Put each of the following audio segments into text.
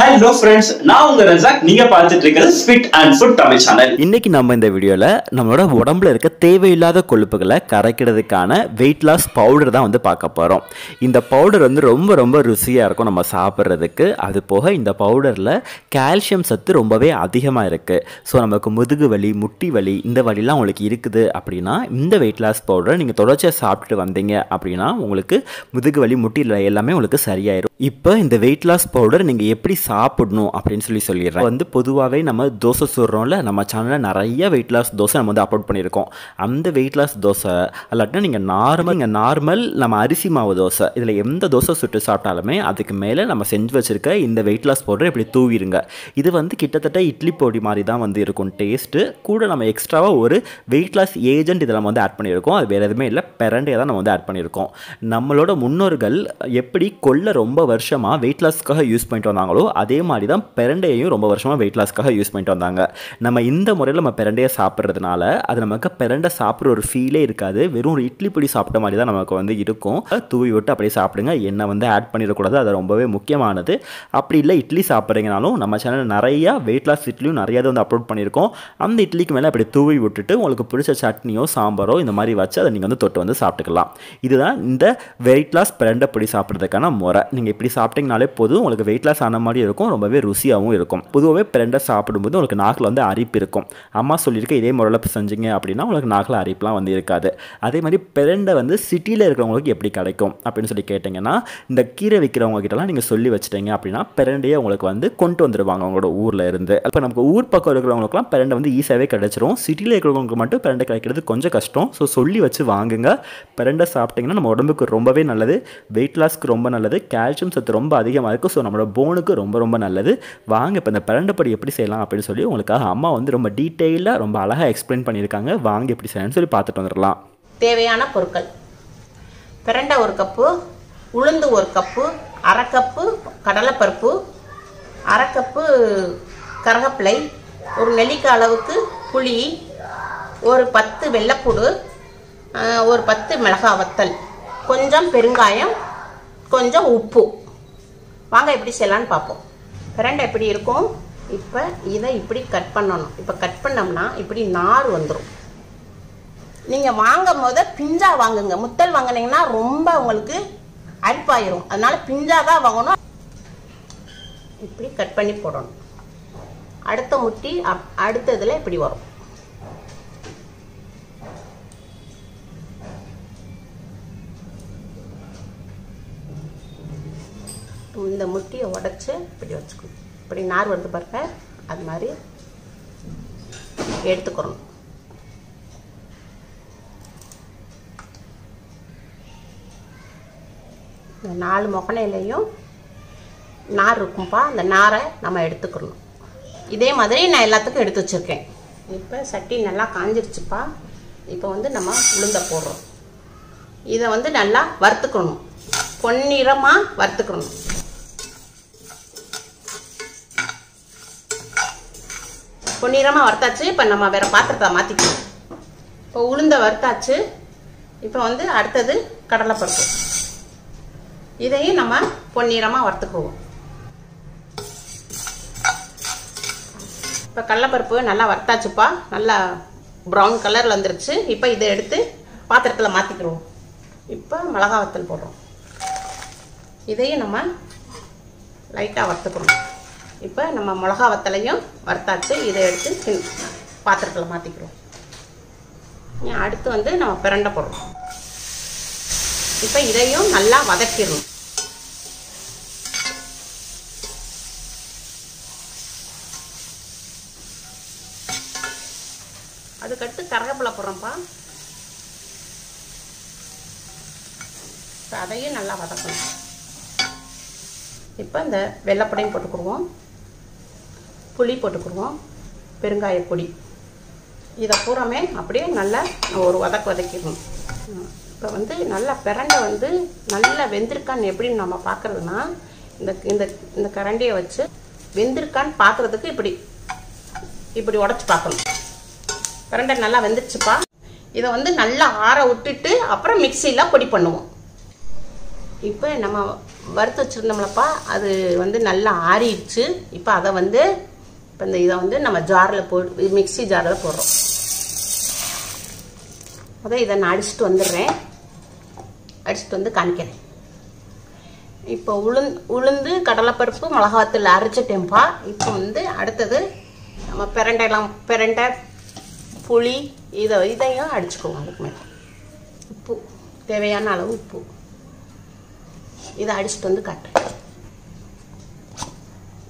Hello friends நான் உங்க ரஜாக் நீங்க பார்த்துட்டு இருக்கிறது sweet and food Tamil channel இன்னைக்கு நம்ம இந்த வீடியோவில் நம்மளோட உடம்புல இருக்க தேவையில்லாத கொழுப்புகளை கரைக்கிறதுக்கான வெயிட் லாஸ் பவுடர் தான் வந்து பார்க்க போகிறோம் இந்த பவுடர் வந்து ரொம்ப ரொம்ப ருசியாக இருக்கும் நம்ம சாப்பிட்றதுக்கு. அது போக இந்த பவுடரில் கால்சியம் சத்து ரொம்பவே அதிகமாக இருக்குது ஸோ நமக்கு முதுகு வலி முட்டி வலி இந்த வலிலாம் உங்களுக்கு இருக்குது அப்படின்னா இந்த வெயிட் லாஸ் பவுடரை நீங்கள் தொடர்ச்சியாக சாப்பிட்டுட்டு வந்தீங்க அப்படின்னா உங்களுக்கு முதுகு வலி முட்டி எல்லாமே உங்களுக்கு சரியாயிரும். இப்போ இந்த வெயிட் லாஸ் பவுடர் நீங்கள் எப்படி சாப்பிடணும் அப்படின்னு சொல்லி சொல்லிடுறேன். வந்து பொதுவாகவே நம்ம தோசை சுடுறோம்ல நம்ம சேனலில் நிறைய வெயிட் லாஸ் தோசை நம்ம வந்து அப்லோட் பண்ணியிருக்கோம். அந்த வெயிட் லாஸ் தோசை அல்லாட்டினா நீங்கள் நார்மல் நீங்கள் நார்மல் நம்ம அரிசி மாவு தோசை இதில் எந்த தோசை சுட்டு சாப்பிட்டாலுமே அதுக்கு மேலே நம்ம செஞ்சு வச்சுருக்க இந்த வெயிட் லாஸ் பவுடர் இப்படி தூவிடுங்க. இது வந்து கிட்டத்தட்ட இட்லி பொடி மாதிரி தான் வந்து இருக்கும். டேஸ்ட்டு கூட நம்ம எக்ஸ்ட்ராவாக ஒரு வெயிட் லாஸ் ஏஜென்ட் இதில் நம்ம வந்து ஆட் பண்ணியிருக்கோம். அது வேறு எதுவுமே இல்லை. பெரண்டையை தான் நம்ம வந்து ஆட் பண்ணியிருக்கோம். நம்மளோட முன்னோர்கள் எப்படி கொள்ள ரொம்ப வருஷமாக வெயிட் லாஸ்க்காக யூஸ் பண்ணிட்டு வந்தாங்களோ அதே மாதிரி தான் பெரண்டையையும் ரொம்ப வருஷமாக வெயிட் லாஸ்க்காக யூஸ் பண்ணிட்டு வந்தாங்க. நம்ம இந்த முறையில் நம்ம பெரண்டையை சாப்பிட்றதுனால அது நமக்கு பெரண்டை சாப்பிட்ற ஒரு ஃபீலே இருக்காது. வெறும் ஒரு இட்லி பொடி சாப்பிட்ட மாதிரி தான் நமக்கு வந்து இருக்கும். தூவி விட்டு அப்படியே சாப்பிடுங்க. எண்ணெய் வந்து ஆட் பண்ணிடக்கூடாது. அது ரொம்பவே முக்கியமானது. அப்படி இல்லை இட்லி சாப்பிட்றீங்கனாலும் நம்ம சேனல் நிறையா வெயிட் லாஸ் இட்லியும் நிறையா வந்து அப்லோட் பண்ணியிருக்கோம். அந்த இட்லிக்கு மேலே அப்படி தூவி விட்டுட்டு உங்களுக்கு பிடிச்ச சட்னியோ சாம்பாரோ இந்த மாதிரி வச்சு அதை நீங்கள் வந்து தொட்டு வந்து சாப்பிட்டுக்கலாம். இதுதான் இந்த வெயிட் லாஸ் பிரண்டை பொடி சாப்பிட்றதுக்கான முறை. நீங்கள் இப்படி சாப்பிட்டீங்கனாலே போதும். உங்களுக்கு வெயிட் லாஸ் ஆன மாதிரி இருக்கும் ரொம்பவே ருசியாகவும் இருக்கும். பொதுவாகவே பிரண்டை சாப்பிடும்போது உங்களுக்கு நாக்கில் வந்து அரிப்பு இருக்கும். அம்மா சொல்லியிருக்க இதே முறையில் செஞ்சீங்க அப்படின்னா உங்களுக்கு நாக்கில் அரிப்புலாம் வந்து இருக்காது. அதே மாதிரி பிரண்டை வந்து சிட்டியில் இருக்கிறவங்களுக்கு எப்படி கிடைக்கும் அப்படின்னு சொல்லி கேட்டிங்கன்னா இந்த கீரை விற்கிறவங்க கிட்டலாம் நீங்கள் சொல்லி வச்சிட்டீங்க அப்படின்னா பிரண்டையே உங்களுக்கு வந்து கொண்டு வந்துடுவாங்க அவங்களோட ஊரில் இருந்து. இப்போ நமக்கு ஊர் பக்கம் இருக்கிறவங்களுக்குலாம் பிரண்டை வந்து ஈஸியாகவே கிடைச்சிரும். சிட்டியில் இருக்கிறவங்களுக்கு மட்டும் பிரண்டை கிடைக்கிறது கொஞ்சம் கஷ்டம். ஸோ சொல்லி வச்சு வாங்குங்க. பிரண்டை சாப்பிட்டிங்கன்னா நம்ம உடம்புக்கு ரொம்பவே நல்லது. வெயிட் லாஸ்க்கு ரொம்ப நல்லது. கால்சியம் சத்து ரொம்ப அதிகமாக இருக்குது ஸோ நம்மளோட போனுக்கு ரொம்ப ரொம்ப ரொம்ப நல்லது. வாங்க இப்போ இந்த பிரண்டைப்படி எப்படி செய்யலாம் அப்படின்னு சொல்லி உங்களுக்காக அம்மா வந்து ரொம்ப டீட்டெயிலாக ரொம்ப அழகாக எக்ஸ்பிளைன் பண்ணியிருக்காங்க. வாங்க எப்படி செய்யலாம்னு சொல்லி பார்த்துட்டு வந்துடலாம். தேவையான பொருட்கள். பிரண்டை ஒரு கப்பு உளுந்து ஒரு கப்பு அரை கப்பு கடலைப்பருப்பு அரை கப்பு கரகப்பிலை ஒரு நெல்லிக்காய் அளவுக்கு புளி ஒரு பத்து வெள்ளைப்பூடு ஒரு பத்து மிளகாய் வத்தல் கொஞ்சம் பெருங்காயம் கொஞ்சம் உப்பு. வாங்க எப்படி செய்யலான்னு பார்ப்போம். பிரண்டை எப்படி இருக்கும்? இப்போ இதை இப்படி கட் பண்ணணும். இப்போ கட் பண்ணோம்னா இப்படி நார் வந்துடும் நீங்கள் வாங்கும் போது பிஞ்சா வாங்குங்க. முத்தல் வாங்குனீங்கன்னா ரொம்ப உங்களுக்கு அரிப்பாயிரும். அதனால பிஞ்சா தான் வாங்கணும். இப்படி கட் பண்ணி போடணும். அடுத்த முட்டி அப்- அடுத்ததுல இப்படி வரும். இந்த முட்டியை உடச்சி இப்படி வச்சுக்கணும் இப்படி நார் வந்து பாருங்க. அது மாதிரி எடுத்துக்கிறணும் இந்த நாலு முகனையிலையும் நார் இருக்கும்பா. அந்த நாரை நம்ம எடுத்துக்கணும். இதே மாதிரி நான் எல்லாத்துக்கும் எடுத்து வச்சுருக்கேன். இப்போ சட்டி நல்லா காஞ்சிருச்சுப்பா. இப்போ வந்து நம்ம உளுந்த போடுறோம். இதை வந்து நல்லா வறுத்துக்கணும். பொன்னிறமாக வறுத்துக்கணும். பொன்னிறமாக வறுத்தாச்சு இப்போ நம்ம வேறு பாத்திரத்தை மாற்றிக்கணும் இப்போ உளுந்த வறுத்தாச்சு. இப்போ வந்து அடுத்தது கடலைப்பருப்பு. இதையும் நம்ம பொன்னிறமாக வறுத்துக்குவோம். இப்போ கடலைப்பருப்பு நல்லா வறுத்தாச்சுப்பா. நல்லா ப்ரௌன் கலரில் வந்துருச்சு. இப்போ இதை எடுத்து பாத்திரத்தில் மாற்றிக்கிடுவோம் இப்போ மிளகா வத்தல் போடுறோம். இதையும் நம்ம லைட்டாக வறுத்துக்கணும். இப்போ நம்ம மிளகா வத்தலையும் வறுத்தாச்சு. இதை எடுத்து பாத்திரத்தில் மாற்றிக்கிறோம் அடுத்து வந்து நம்ம பிரண்டை போடுறோம். இப்போ இதையும் நல்லா வதக்கிடணும். அதுக்கடுத்து கருவேப்பிலை போடுறோம்ப்பா. இப்போ அதையும் நல்லா வதக்கணும். இப்போ இந்த வெள்ளைப்படையும் போட்டுக்கிடுவோம் புளி போட்டுக்குருவோம் பெருங்காய பொடி. இதை பூராமே அப்படியே நல்லா ஒரு வதக்கு வதக்கிடணும். இப்போ வந்து நல்லா பிரண்டை வந்து நல்லா வெந்திருக்கான்னு எப்படின்னு நம்ம பார்க்குறதுனா இந்த இந்த இந்த கரண்டியை வச்சு வெந்திருக்கான்னு பார்க்குறதுக்கு இப்படி இப்படி உடச்சி பார்க்கணும். பிரண்டை நல்லா வெந்துருச்சுப்பா. இதை வந்து நல்லா ஆற விட்டுட்டு அப்புறம் மிக்சியில் பொடி பண்ணுவோம். இப்போ நம்ம வறுத்து வச்சுருந்தோம்லப்பா அது வந்து நல்லா ஆறிடுச்சு. இப்போ அதை வந்து இப்போ இந்த இதை வந்து நம்ம ஜாரில் போட்டு மிக்ஸி ஜாரில் போடுறோம். அதான் இதை நான் அடிச்சுட்டு வந்துடுறேன். அடிச்சுட்டு வந்து காமிக்கிறேன். இப்போ உளுந் உளுந்து கடலைப்பருப்பு மிளகாத்தூள் அரைச்சிட்டேன்ப்பா. இப்போ வந்து அடுத்தது நம்ம பிரண்டைலாம் பிரண்டை புளி இதை இதையும் அடிச்சுக்குவோம் அதுக்கு மேலே. உப்பு தேவையான அளவு உப்பு. இதை அடிச்சுட்டு வந்து காட்டுறேன்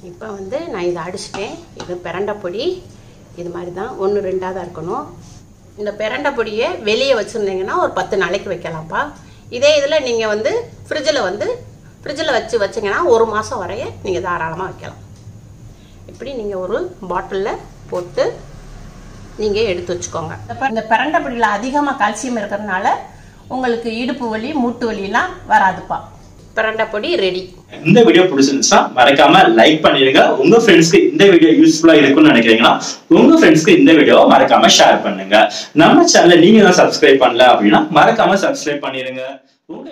இப்போ வந்து நான் இதை அடிச்சிட்டேன். இது பிரண்டை பொடி. இது மாதிரி தான் ஒன்று ரெண்டாக தான் இருக்கணும். இந்த பிரண்டை பொடியை வெளியே வச்சுருந்தீங்கன்னா ஒரு பத்து நாளைக்கு வைக்கலாம்ப்பா. இதே இதில் நீங்கள் வந்து ஃப்ரிட்ஜில் வந்து ஃப்ரிட்ஜில் வச்சு வச்சிங்கன்னா ஒரு மாதம் வரைய நீங்கள் தாராளமாக வைக்கலாம். இப்படி நீங்கள் ஒரு பாட்டிலில் போட்டு நீங்கள் எடுத்து வச்சுக்கோங்க. இந்த பிரண்டை பொடியில் அதிகமாக கால்சியம் இருக்கிறதுனால உங்களுக்கு இடுப்பு வலி மூட்டு வலிலாம் வராதுப்பா. பரண்டா பொடி ரெடி இந்த வீடியோ பிடிச்சிருந்துச்சுன்னா மறக்காம லைக் பண்ணிருங்க உங்க ஃப்ரெண்ட்ஸ்க்கு இந்த வீடியோ யூஸ்ஃபுல்லா இருக்கும்னு நினைக்கிறீங்கன்னா உங்க ஃப்ரெண்ட்ஸ்க்கு இந்த வீடியோவை மறக்காம ஷேர் பண்ணுங்க. நம்ம சேனலை நீங்க தான் சப்ஸ்கிரைப் பண்ணல அப்படின்னா மறக்காம சப்ஸ்கிரைப் பண்ணிருங்க உங்க